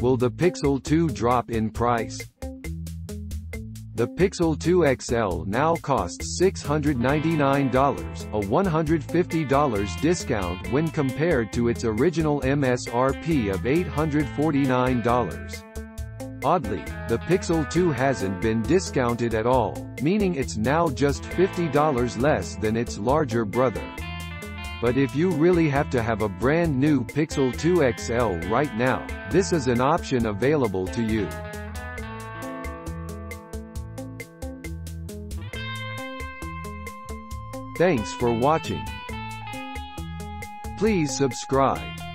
Will the Pixel 2 drop in price? The Pixel 2 XL now costs $699, a $150 discount when compared to its original MSRP of $849. Oddly, the Pixel 2 hasn't been discounted at all, meaning it's now just $50 less than its larger brother. But if you really have to have a brand new Pixel 2 XL right now, this is an option available to you. Thanks for watching. Please subscribe.